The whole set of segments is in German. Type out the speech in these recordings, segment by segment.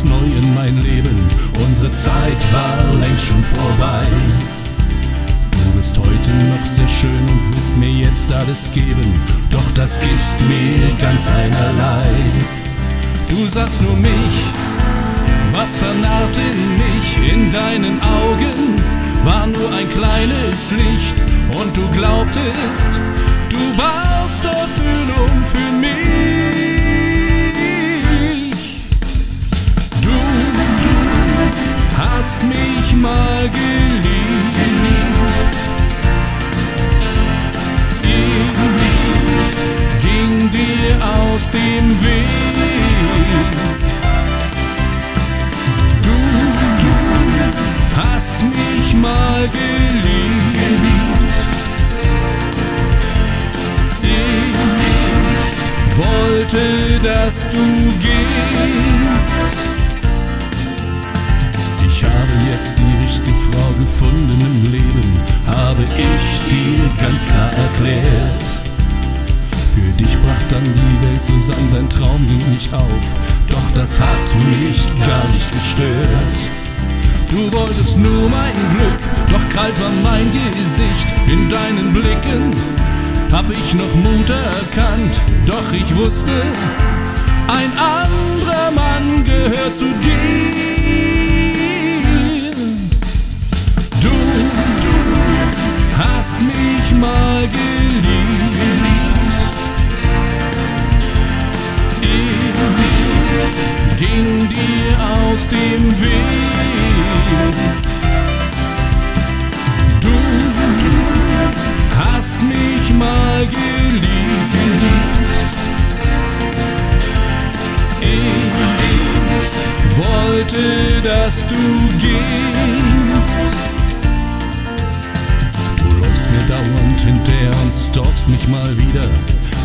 ganz neu in mein Leben. Unsere Zeit war längst schon vorbei. Du bist heute noch sehr schön und willst mir jetzt alles geben, doch das ist mir ganz einerlei. Du sahst nur mich, was vernarrt in mich, in deinen Augen war nur ein kleines Licht und du glaubtest, mich mal geliebt. Ich ging dir aus dem Weg. Du hast mich mal geliebt. Ich wollte, dass du gehst. Jetzt die richtige Frau gefunden im Leben, habe ich dir ganz klar erklärt. Für dich brach dann die Welt zusammen, dein Traum ging nicht auf, doch das hat mich gar nicht gestört. Du wolltest nur mein Glück, doch kalt war mein Gesicht. In deinen Blicken hab ich noch Mut erkannt, doch ich wusste, ein anderer Mann gehört zu dir. Ging dir aus dem Weg. Du, hast mich mal geliebt. Ich wollte, dass du gehst. Du läufst mir dauernd hinterher und stalkst mich mal wieder.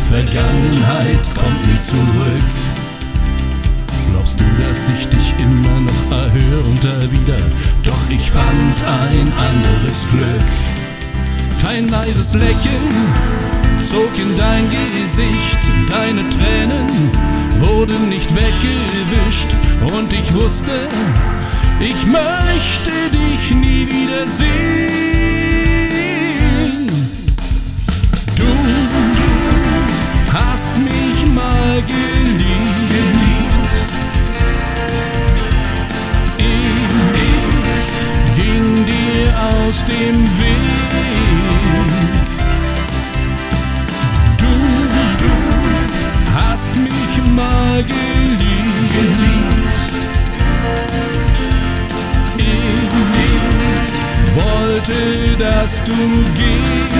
Vergangenheit kommt nie zurück. Dass ich dich immer noch erhöhe und erwider? Doch ich fand ein anderes Glück. Kein leises Lächeln zog in dein Gesicht, deine Tränen wurden nicht weggewischt und ich wusste, ich möchte dich nie wieder Ich wollte, dass du gehst.